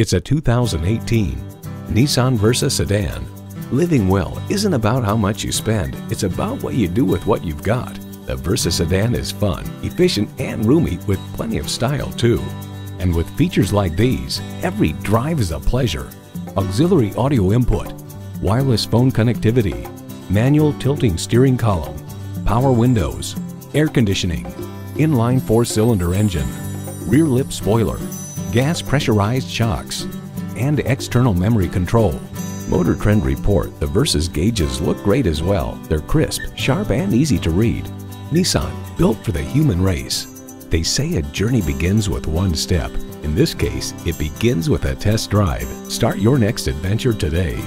It's a 2018 Nissan Versa sedan. Living well isn't about how much you spend, it's about what you do with what you've got. The Versa sedan is fun, efficient, and roomy with plenty of style too. And with features like these, every drive is a pleasure. Auxiliary audio input, wireless phone connectivity, manual tilting steering column, power windows, air conditioning, inline four-cylinder engine, rear lip spoiler, gas pressurized shocks, and external memory control. Motor Trend report the Versa's gauges look great as well. They're crisp, sharp, and easy to read. Nissan, built for the human race. They say a journey begins with one step. In this case, it begins with a test drive. Start your next adventure today.